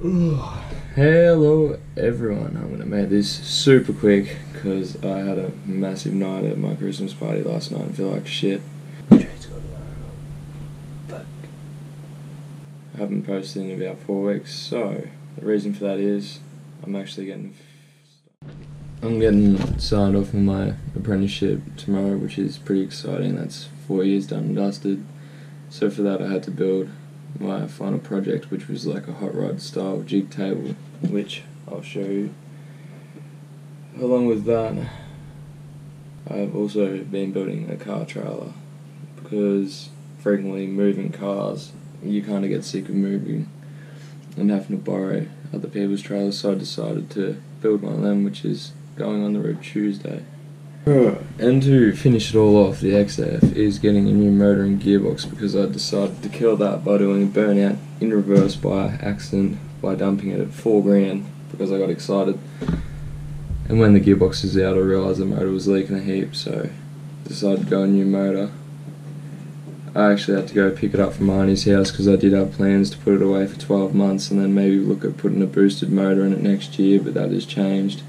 Hello everyone, I'm gonna make this super quick because I had a massive night at my Christmas party last night and feel like shit. I haven't posted in about four weeks, so the reason for that is I'm actually getting I'm getting signed off on my apprenticeship tomorrow, which is pretty exciting. That's four years done and dusted. So for that I had to build my final project, which was like a hot rod style jig table, which I'll show you. Along with that, I've also been building a car trailer because frequently moving cars, you kind of get sick of moving and having to borrow other people's trailers, so I decided to build one of them, which is going on the road Tuesday. And to finish it all off, the XF is getting a new motor and gearbox because I decided to kill that by doing a burnout in reverse by accident by dumping it at four grand because I got excited. And when the gearbox is out, I realised the motor was leaking a heap, so decided to go a new motor. I actually had to go pick it up from Arnie's house because I did have plans to put it away for 12 months and then maybe look at putting a boosted motor in it next year, but that has changed.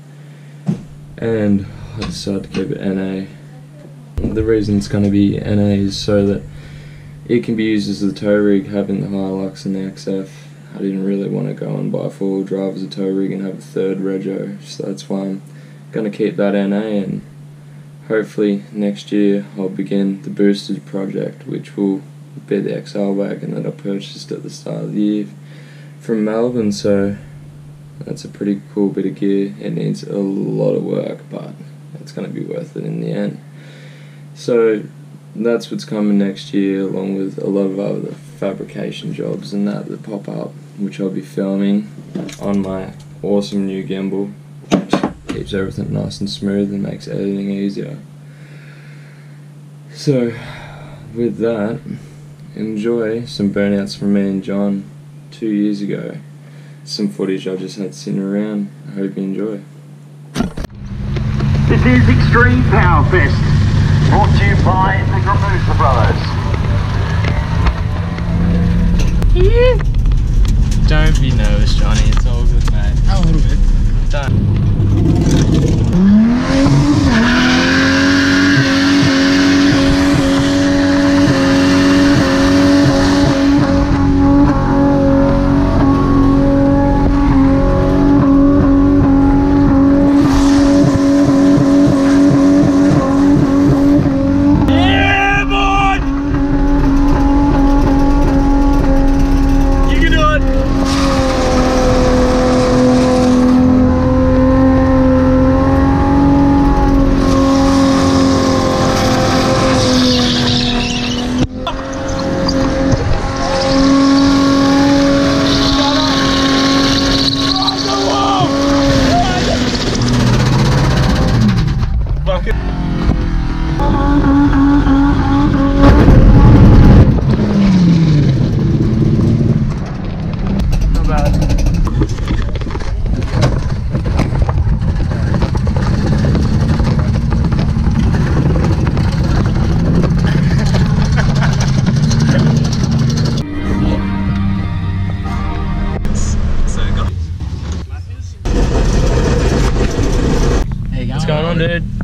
And I decided to keep it NA. The reason it's going to be NA is so that it can be used as a tow rig, having the Hilux and the XF. I didn't really want to go and buy four wheel drive as a tow rig and have a third rego, so that's why I'm going to keep that NA and hopefully next year I'll begin the boosted project, which will be the XL wagon that I purchased at the start of the year from Melbourne. So that's a pretty cool bit of gear. It needs a lot of work, but it's going to be worth it in the end. So that's what's coming next year, along with a lot of other fabrication jobs and that that pop up, which I'll be filming on my awesome new gimbal, keeps everything nice and smooth and makes editing easier. So, with that, enjoy some burnouts from me and John two years ago. Some footage I just had sitting around. I hope you enjoy. This is Extreme Power Fest, brought to you by the Gramusa Brothers. Don't be nervous, Johnny. It's all good, mate. A little bit. Don't. Yeah, boy! You can do it! Fuck it. Not bad. Dude?